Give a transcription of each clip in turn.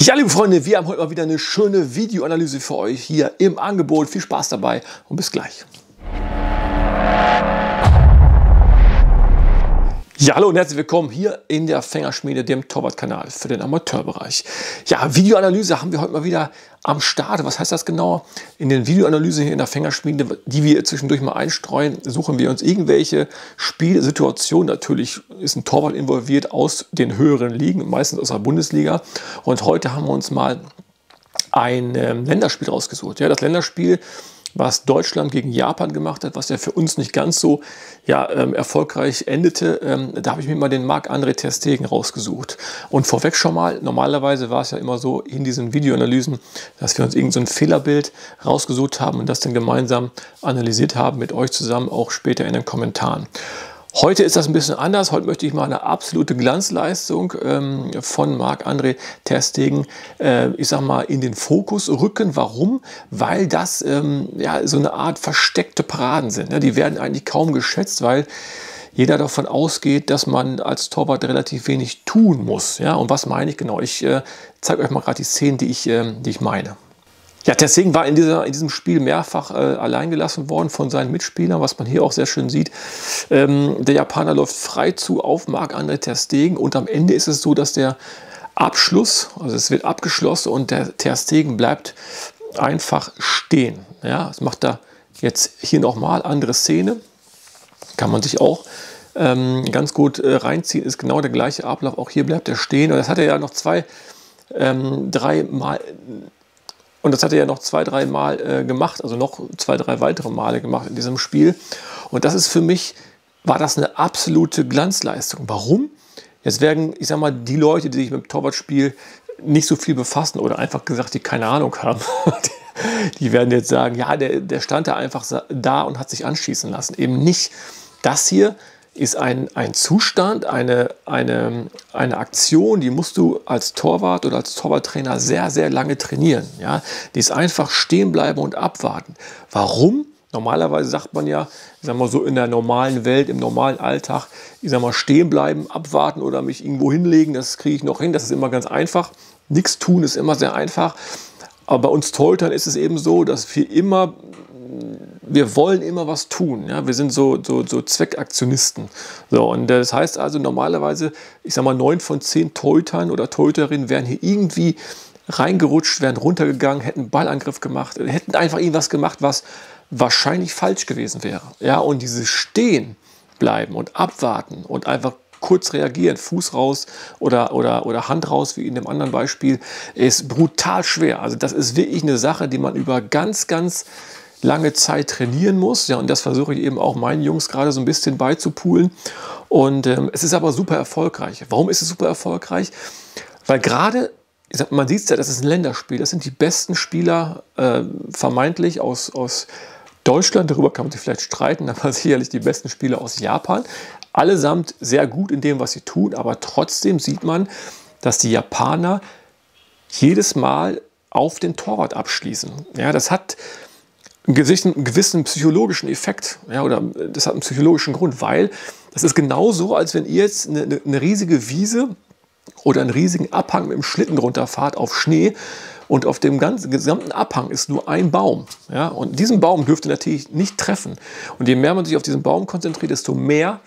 Ja, liebe Freunde, wir haben heute mal wieder eine schöne Videoanalyse für euch hier im Angebot. Viel Spaß dabei und bis gleich. Ja, hallo und herzlich willkommen hier in der Fängerschmiede, dem Torwart-Kanal für den Amateurbereich. Ja, Videoanalyse haben wir heute mal wieder am Start. Was heißt das genau? In den Videoanalysen hier in der Fängerschmiede, die wir zwischendurch mal einstreuen, suchen wir uns irgendwelche Spielsituationen. Natürlich ist ein Torwart involviert aus den höheren Ligen, meistens aus der Bundesliga. Und heute haben wir uns mal ein ähm, Länderspiel rausgesucht. Ja, das Länderspiel was Deutschland gegen Japan gemacht hat, was ja für uns nicht ganz so ja, ähm, erfolgreich endete. Ähm, da habe ich mir mal den Marc-André Terstegen rausgesucht. Und vorweg schon mal, normalerweise war es ja immer so in diesen Videoanalysen, dass wir uns irgendein so Fehlerbild rausgesucht haben und das dann gemeinsam analysiert haben mit euch zusammen, auch später in den Kommentaren. Heute ist das ein bisschen anders. Heute möchte ich mal eine absolute Glanzleistung ähm, von Marc-André Terstegen, äh, ich sag mal, in den Fokus rücken. Warum? Weil das ähm, ja, so eine Art versteckte Paraden sind. Ne? Die werden eigentlich kaum geschätzt, weil jeder davon ausgeht, dass man als Torwart relativ wenig tun muss. Ja? Und was meine ich genau? Ich äh, zeige euch mal gerade die Szenen, die ich, äh, die ich meine. Ja, Tessing war in, dieser, in diesem Spiel mehrfach äh, allein worden von seinen Mitspielern, was man hier auch sehr schön sieht. Ähm, der Japaner läuft frei zu auf Marc-André Terstegen und am Ende ist es so, dass der Abschluss, also es wird abgeschlossen und der Terstegen bleibt einfach stehen. Ja, das macht er jetzt hier nochmal, andere Szene, kann man sich auch ähm, ganz gut äh, reinziehen, ist genau der gleiche Ablauf, auch hier bleibt er stehen und das hat er ja noch zwei, ähm, drei Mal und das hat er ja noch zwei, drei Mal äh, gemacht, also noch zwei, drei weitere Male gemacht in diesem Spiel. Und das ist für mich, war das eine absolute Glanzleistung. Warum? Jetzt werden, ich sag mal, die Leute, die sich mit dem Torwartspiel nicht so viel befassen oder einfach gesagt, die keine Ahnung haben, die werden jetzt sagen, ja, der, der stand da einfach da und hat sich anschießen lassen. Eben nicht. Das hier ist ein, ein Zustand, eine, eine, eine Aktion, die musst du als Torwart oder als Torwarttrainer sehr, sehr lange trainieren. Ja? Die ist einfach stehen bleiben und abwarten. Warum? Normalerweise sagt man ja, ich sag mal so in der normalen Welt, im normalen Alltag, ich sag mal stehen bleiben, abwarten oder mich irgendwo hinlegen, das kriege ich noch hin, das ist immer ganz einfach. Nichts tun ist immer sehr einfach. Aber bei uns Torhütern ist es eben so, dass wir immer wir wollen immer was tun. Ja? Wir sind so, so, so Zweckaktionisten. So, und das heißt also normalerweise, ich sage mal, neun von zehn Torhütern oder Torhüterinnen wären hier irgendwie reingerutscht, wären runtergegangen, hätten einen Ballangriff gemacht, hätten einfach irgendwas gemacht, was wahrscheinlich falsch gewesen wäre. Ja, und dieses Stehen bleiben und abwarten und einfach kurz reagieren, Fuß raus oder, oder, oder Hand raus, wie in dem anderen Beispiel, ist brutal schwer. Also das ist wirklich eine Sache, die man über ganz, ganz lange Zeit trainieren muss. Ja, und das versuche ich eben auch meinen Jungs gerade so ein bisschen beizupulen. Und ähm, es ist aber super erfolgreich. Warum ist es super erfolgreich? Weil gerade, man sieht es ja, das ist ein Länderspiel. Das sind die besten Spieler äh, vermeintlich aus, aus Deutschland. Darüber kann man sich vielleicht streiten, aber sicherlich die besten Spieler aus Japan. Allesamt sehr gut in dem, was sie tun, aber trotzdem sieht man, dass die Japaner jedes Mal auf den Torwart abschließen. Ja, das hat einen gewissen, gewissen psychologischen Effekt. Ja, oder das hat einen psychologischen Grund, weil das ist genauso, als wenn ihr jetzt eine, eine riesige Wiese oder einen riesigen Abhang mit dem Schlitten runterfahrt auf Schnee und auf dem ganzen gesamten Abhang ist nur ein Baum. Ja? Und diesen Baum dürft ihr natürlich nicht treffen. Und je mehr man sich auf diesen Baum konzentriert, desto mehr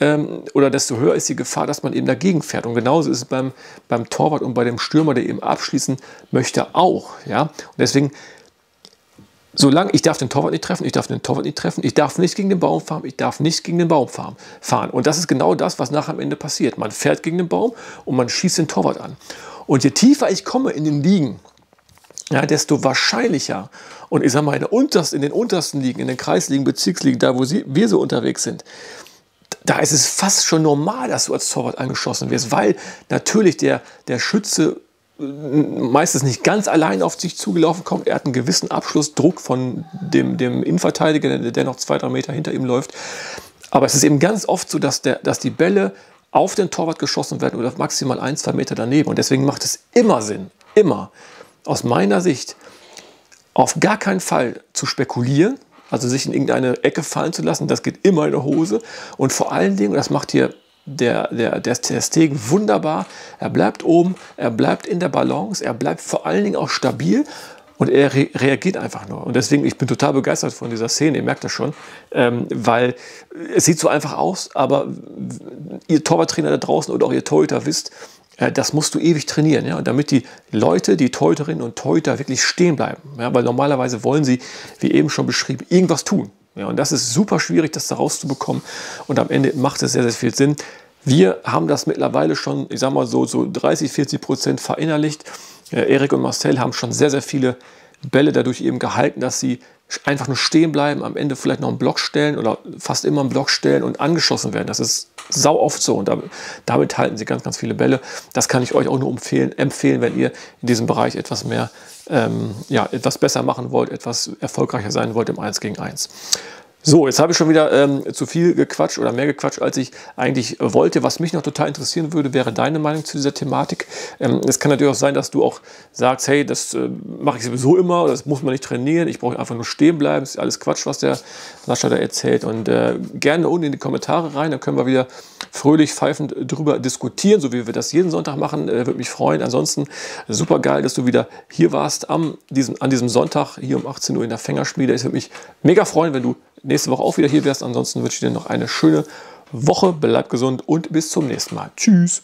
ähm, oder desto höher ist die Gefahr, dass man eben dagegen fährt. Und genauso ist es beim, beim Torwart und bei dem Stürmer, der eben abschließen möchte, auch. Ja? Und deswegen Solange ich darf den Torwart nicht treffen, ich darf den Torwart nicht treffen, ich darf nicht gegen den Baum fahren, ich darf nicht gegen den Baum fahren. Und das ist genau das, was nachher am Ende passiert. Man fährt gegen den Baum und man schießt den Torwart an. Und je tiefer ich komme in den Ligen, ja, desto wahrscheinlicher und ich sage mal in, untersten, in den untersten Ligen, in den Kreisligen, Bezirksligen, da wo sie, wir so unterwegs sind, da ist es fast schon normal, dass du als Torwart angeschossen wirst, weil natürlich der, der Schütze meistens nicht ganz allein auf sich zugelaufen kommt. Er hat einen gewissen Abschlussdruck von dem, dem Innenverteidiger, der noch zwei, drei Meter hinter ihm läuft. Aber es ist eben ganz oft so, dass, der, dass die Bälle auf den Torwart geschossen werden oder maximal ein, zwei Meter daneben. Und deswegen macht es immer Sinn, immer, aus meiner Sicht, auf gar keinen Fall zu spekulieren, also sich in irgendeine Ecke fallen zu lassen. Das geht immer in der Hose. Und vor allen Dingen, das macht hier der, der, der, der Stegen wunderbar. Er bleibt oben, er bleibt in der Balance, er bleibt vor allen Dingen auch stabil und er re reagiert einfach nur. Und deswegen, ich bin total begeistert von dieser Szene, ihr merkt das schon, ähm, weil es sieht so einfach aus, aber ihr Torwarttrainer da draußen oder auch ihr Torhüter wisst, äh, das musst du ewig trainieren, ja, damit die Leute, die Torhüterinnen und Torhüter wirklich stehen bleiben, ja, weil normalerweise wollen sie, wie eben schon beschrieben, irgendwas tun. Ja, und das ist super schwierig, das da rauszubekommen. Und am Ende macht es sehr, sehr viel Sinn. Wir haben das mittlerweile schon, ich sag mal so, so 30, 40 Prozent verinnerlicht. Äh, Erik und Marcel haben schon sehr, sehr viele Bälle dadurch eben gehalten, dass sie einfach nur stehen bleiben, am Ende vielleicht noch einen Block stellen oder fast immer einen Block stellen und angeschossen werden. Das ist sau oft so und damit, damit halten sie ganz, ganz viele Bälle. Das kann ich euch auch nur empfehlen, empfehlen wenn ihr in diesem Bereich etwas mehr, ähm, ja, etwas besser machen wollt, etwas erfolgreicher sein wollt im 1 gegen 1. So, jetzt habe ich schon wieder ähm, zu viel gequatscht oder mehr gequatscht, als ich eigentlich wollte. Was mich noch total interessieren würde, wäre deine Meinung zu dieser Thematik. Ähm, es kann natürlich auch sein, dass du auch sagst, hey, das äh, mache ich sowieso immer, das muss man nicht trainieren, ich brauche einfach nur stehen bleiben. Das ist alles Quatsch, was der Sascha da erzählt. Und äh, gerne unten in die Kommentare rein, dann können wir wieder fröhlich pfeifend drüber diskutieren, so wie wir das jeden Sonntag machen. Äh, Würde mich freuen. Ansonsten super geil, dass du wieder hier warst am, diesem, an diesem Sonntag hier um 18 Uhr in der Fängerschmiede. Ich würde mich mega freuen, wenn du nächste Woche auch wieder hier wärst. Ansonsten wünsche ich dir noch eine schöne Woche. Bleib gesund und bis zum nächsten Mal. Tschüss.